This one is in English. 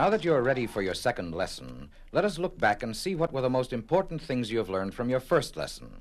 Now that you're ready for your second lesson, let us look back and see what were the most important things you have learned from your first lesson.